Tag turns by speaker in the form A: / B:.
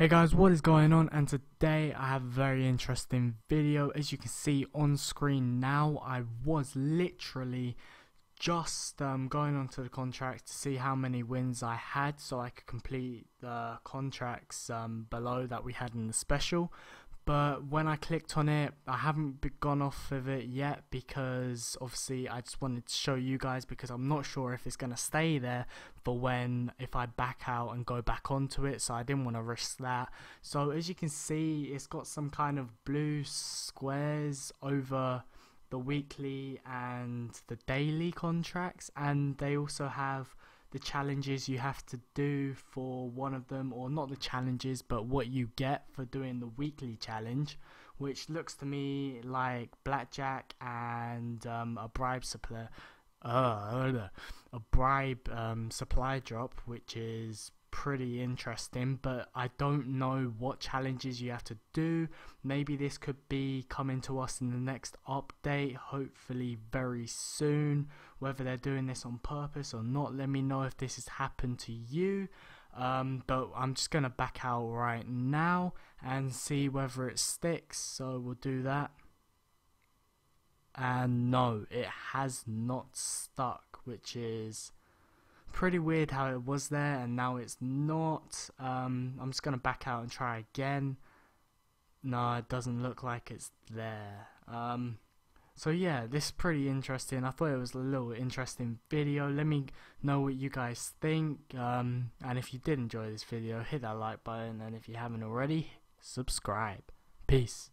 A: Hey guys, what is going on? And today I have a very interesting video. As you can see on screen now, I was literally just um, going onto the contract to see how many wins I had so I could complete the contracts um, below that we had in the special but when I clicked on it I haven't gone off of it yet because obviously I just wanted to show you guys because I'm not sure if it's gonna stay there for when if I back out and go back onto it so I didn't want to risk that. So as you can see it's got some kind of blue squares over the weekly and the daily contracts and they also have the challenges you have to do for one of them or not the challenges but what you get for doing the weekly challenge which looks to me like blackjack and um, a bribe supply uh, a bribe um, supply drop which is pretty interesting but I don't know what challenges you have to do. Maybe this could be coming to us in the next update hopefully very soon. Whether they're doing this on purpose or not let me know if this has happened to you. Um, but I'm just gonna back out right now and see whether it sticks so we'll do that. And no it has not stuck which is pretty weird how it was there and now it's not. Um, I'm just going to back out and try again. No, it doesn't look like it's there. Um, so yeah, this is pretty interesting. I thought it was a little interesting video. Let me know what you guys think. Um, and if you did enjoy this video, hit that like button. And if you haven't already, subscribe. Peace.